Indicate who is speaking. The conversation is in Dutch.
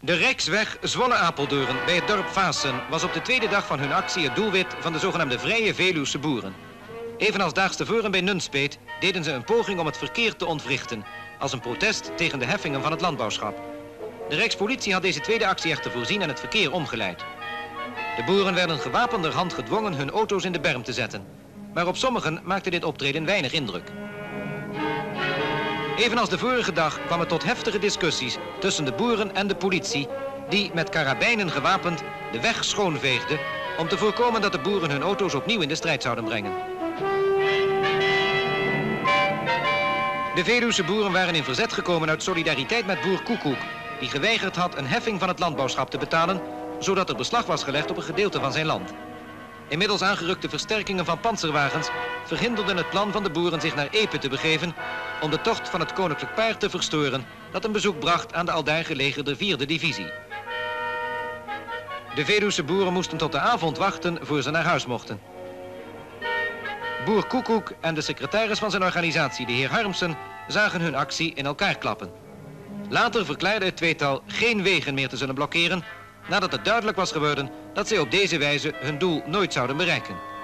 Speaker 1: De Rijksweg Zwolle-Apeldoorn bij het dorp Vaassen was op de tweede dag van hun actie het doelwit van de zogenaamde Vrije Veluwse boeren. Evenals daags tevoren bij Nunspeet deden ze een poging om het verkeer te ontwrichten, als een protest tegen de heffingen van het landbouwschap. De Rijkspolitie had deze tweede actie echter voorzien en het verkeer omgeleid. De boeren werden gewapenderhand gedwongen hun auto's in de berm te zetten. Maar op sommigen maakte dit optreden weinig indruk. Evenals de vorige dag kwam het tot heftige discussies tussen de boeren en de politie... die met karabijnen gewapend de weg schoonveegden... om te voorkomen dat de boeren hun auto's opnieuw in de strijd zouden brengen. De Veluwse boeren waren in verzet gekomen uit solidariteit met boer Koekoek... die geweigerd had een heffing van het landbouwschap te betalen... zodat er beslag was gelegd op een gedeelte van zijn land. Inmiddels aangerukte versterkingen van panzerwagens verhinderden het plan van de boeren zich naar Epe te begeven om de tocht van het koninklijk paard te verstoren dat een bezoek bracht aan de aldaar gelegerde vierde divisie. De Veluwse boeren moesten tot de avond wachten voor ze naar huis mochten. Boer Koekoek en de secretaris van zijn organisatie, de heer Harmsen, zagen hun actie in elkaar klappen. Later verklaarde het tweetal geen wegen meer te zullen blokkeren nadat het duidelijk was geworden dat zij op deze wijze hun doel nooit zouden bereiken.